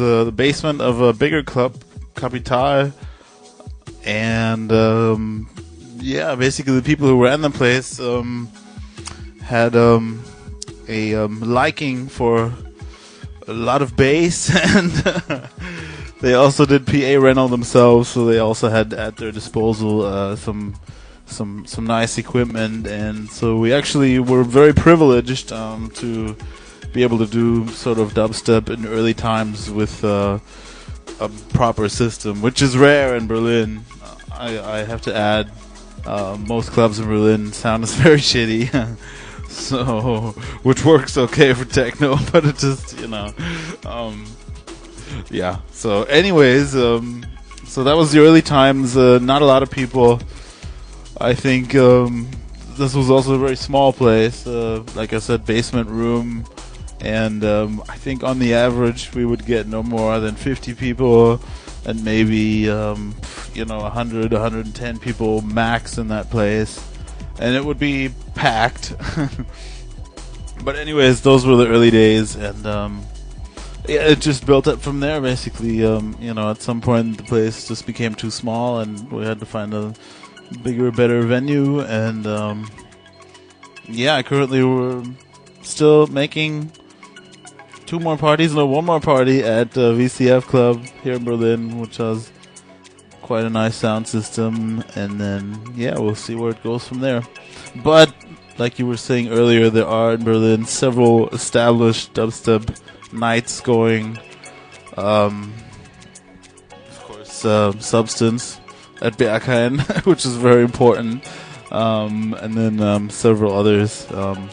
uh, the basement of a bigger club, Capital, and um, yeah, basically the people who ran the place um, had um, a um, liking for a lot of bass, and they also did PA rental themselves, so they also had at their disposal uh, some some some nice equipment, and so we actually were very privileged um, to be able to do sort of dubstep in early times with uh, a proper system, which is rare in Berlin. I, I have to add, uh, most clubs in Berlin sound is very shitty. so, which works okay for techno, but it just, you know, um, yeah. So, anyways, um, so that was the early times. Uh, not a lot of people. I think um, this was also a very small place. Uh, like I said, basement room, and um, I think on the average we would get no more than 50 people, and maybe um, you know 100, 110 people max in that place, and it would be packed. but anyways, those were the early days, and um, yeah, it just built up from there. Basically, um, you know, at some point the place just became too small, and we had to find a bigger, better venue, and um, yeah, currently we're still making two more parties, no, one more party at uh, VCF Club here in Berlin, which has quite a nice sound system, and then yeah, we'll see where it goes from there. But like you were saying earlier, there are in Berlin several established dubstep nights going. Um, of course, uh, Substance at Berghain, which is very important, um, and then um, several others. Um,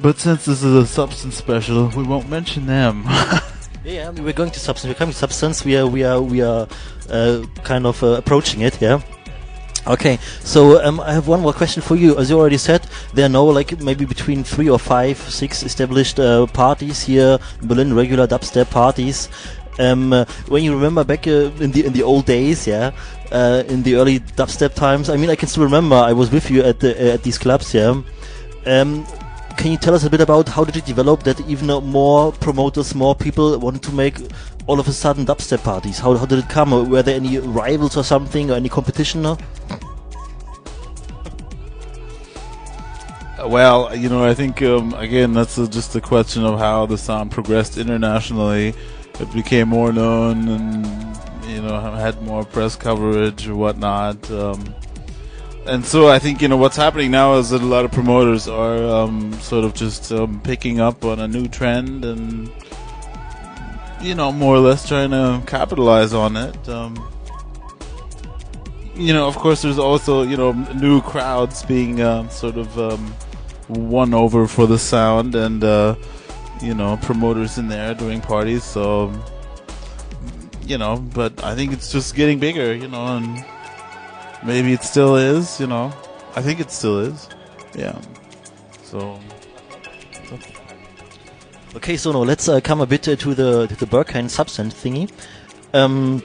but since this is a substance special, we won't mention them. yeah, we're going to substance. We're coming to substance. We are, we are, we are uh, kind of uh, approaching it. Yeah. Okay, so um, I have one more question for you. As you already said, there are no like maybe between three or five, six established uh, parties here in Berlin, regular dubstep parties. Um, when you remember back uh, in the in the old days, yeah, uh, in the early dubstep times. I mean, I can still remember I was with you at the at these clubs, yeah. Um, can you tell us a bit about how did it develop that even more promoters, more people wanted to make all of a sudden dubstep parties? How, how did it come? Were there any rivals or something or any competition? No? Well, you know, I think um, again that's a, just a question of how the sound progressed internationally. It became more known, and you know, had more press coverage or whatnot. Um, and so I think you know what's happening now is that a lot of promoters are um, sort of just um, picking up on a new trend and you know more or less trying to capitalize on it. Um, you know, of course, there's also you know new crowds being uh, sort of um, won over for the sound, and uh, you know promoters in there doing parties. So you know, but I think it's just getting bigger. You know, and Maybe it still is, you know. I think it still is. Yeah. So. Okay, so now let's uh, come a bit uh, to the to the Berghain substance thingy. Um,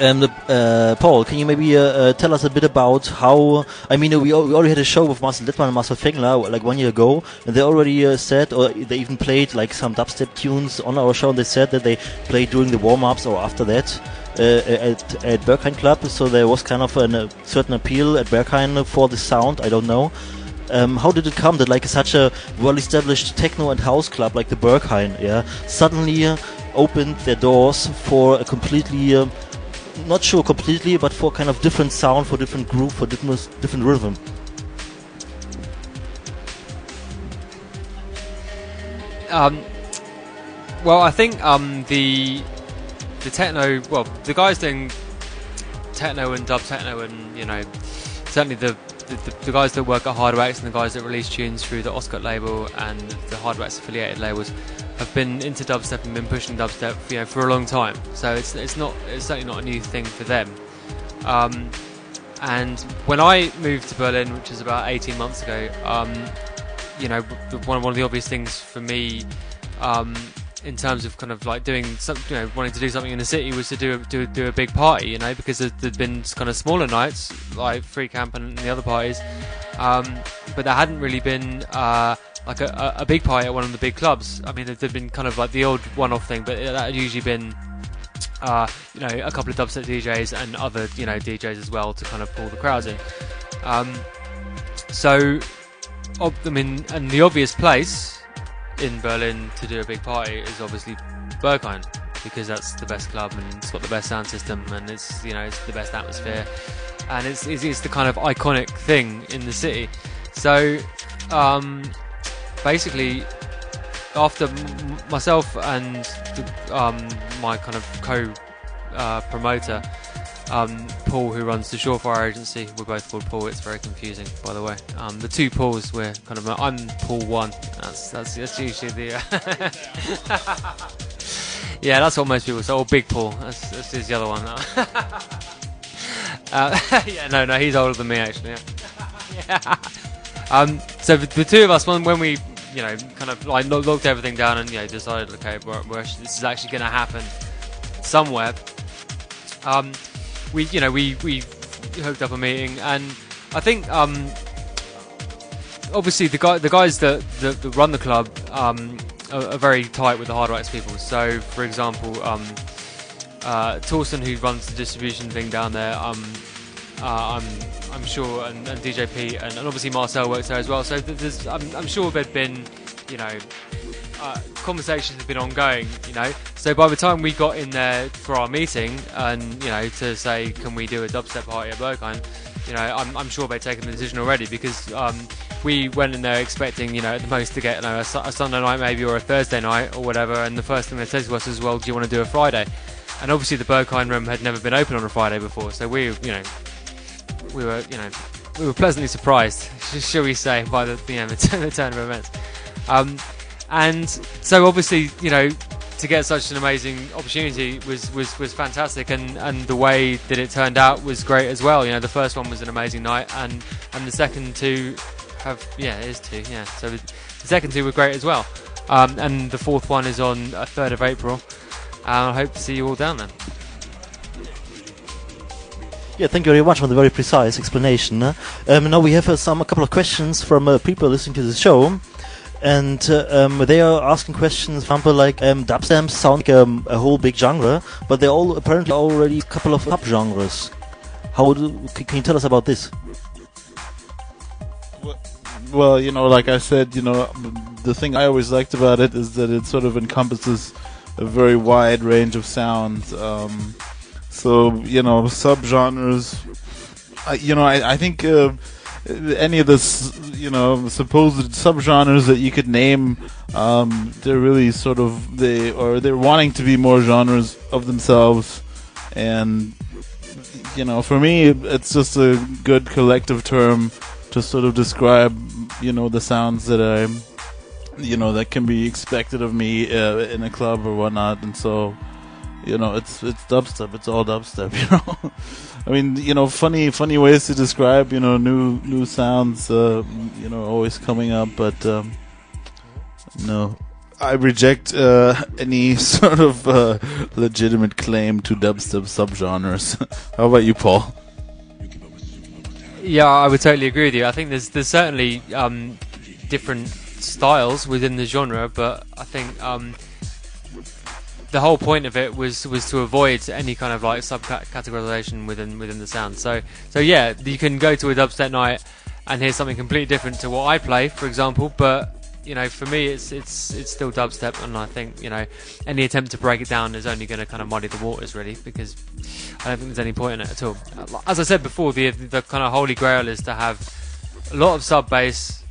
um, the, uh, Paul, can you maybe uh, uh, tell us a bit about how? I mean, we, we already had a show with Marcel Dettmann and Marcel Fengler like one year ago, and they already uh, said, or they even played like some dubstep tunes on our show. And they said that they played during the warm ups or after that. Uh, at, at Berghain Club, so there was kind of a certain appeal at Berghain for the sound. I don't know. Um, how did it come that like such a well-established techno and house club like the Berghain, yeah, suddenly opened their doors for a completely, uh, not sure completely, but for kind of different sound, for different groove, for different different rhythm. Um, well, I think um, the the techno, well, the guys doing techno and dub techno, and you know, certainly the the, the, guys that work at Hardwax and the guys that release tunes through the Ostgut label and the Hardwax affiliated labels have been into dubstep and been pushing dubstep, you know, for a long time. So it's it's not it's certainly not a new thing for them. Um, and when I moved to Berlin, which is about 18 months ago, um, you know, one one of the obvious things for me. Um, in terms of kind of like doing some, you know, wanting to do something in the city was to do a, do, do a big party, you know, because there'd been kind of smaller nights like Freakcamp and the other parties, um, but there hadn't really been uh, like a, a, big party at one of the big clubs. I mean, there'd been kind of like the old one-off thing, but that had usually been. Uh, you know, a couple of dubstep DJs and other, you know, DJs as well to kind of pull the crowds in. Um, so, I mean, and the obvious place in Berlin to do a big party is obviously Berghain because that's the best club and it's got the best sound system and it's you know it's the best atmosphere and it's it's, it's the kind of iconic thing in the city. So, um, basically, after m- myself and the, um, my kind of co uh, promoter. Um, Paul, who runs the Surefire agency, we're both called Paul. It's very confusing, by the way. Um, the two Pauls, we're kind of. I'm Paul one. That's that's, that's usually the. Uh yeah, that's what most people say. Oh, Big Paul. That's, that's the other one. uh, yeah, no, no, he's older than me actually. Yeah. yeah. Um, so the, two of us, when when we, you know, kind of like locked everything down and you know decided, okay, we're, we're, this is actually going to happen somewhere. Um, we, you know, we we hooked up a meeting, and I think um, obviously the guy, the guys that, that, that run the club um, are, are very tight with the Hardwax people. So, for example, um, uh, who runs the distribution thing down there, um, uh, I'm I'm sure, and, and DJ Pete, and, and obviously Marcel works there as well. So there's, I'm, I'm sure there'd been, you know, uh, conversations have been ongoing, you know. So by the time we got in there for our meeting, and you know, to say, can we do a dubstep party at Berghain, you know, I'm, I'm sure they'd taken the decision already because um, we went in there expecting, you know, at the most to get, you know, a, a Sunday night maybe or a Thursday night or whatever, and the first thing they said to us was, well, do you want to do a Friday? And obviously the Berghain room had never been open on a Friday before, so we, you know, we were, you know, we were pleasantly surprised, shall we say, by the, you know, the turn of events. Um, and so obviously, you know, to get such an amazing opportunity was, was, was fantastic, and, and the way that it turned out was great as well. You know, the first one was an amazing night, and, and the second two have yeah, it is two, yeah. So the second two were great as well, um, and the fourth one is on a third of April. And I hope to see you all down then. Yeah, thank you very much for the very precise explanation. Um, now we have uh, some a couple of questions from uh, people listening to the show, and uh, um, they are asking questions. For example, like um, dubstep sound like um, a whole big genre, but they're all apparently already a couple of subgenres. How do, can you tell us about this? Well, you know, like I said, you know, the thing I always liked about it is that it sort of encompasses a very wide range of sounds. Um, so, you know, subgenres. I, you know, I, I think uh, any of the, you know, supposed subgenres that you could name, um, they're really sort of they or they're wanting to be more genres of themselves, and you know, for me, it's just a good collective term to sort of describe, you know, the sounds that I, you know, that can be expected of me uh, in a club or whatnot, and so, you know, it's it's dubstep. It's all dubstep. You know, I mean, you know, funny funny ways to describe, you know, new new sounds, uh, you know, always coming up, but um, no. I reject uh, any sort of uh, legitimate claim to dubstep subgenres. How about you, Paul? Yeah, I would totally agree with you. I think there's there's certainly um, different styles within the genre, but I think um, the whole point of it was was to avoid any kind of like subcategorization within within the sound. So so yeah, you can go to a dubstep night and hear something completely different to what I play, for example, but you know, for me, it's it's it's still dubstep, and I think you know, any attempt to break it down is only going to kind of muddy the waters, really, because I don't think there's any point in it at all. As I said before, the the kind of holy grail is to have a lot of sub bass,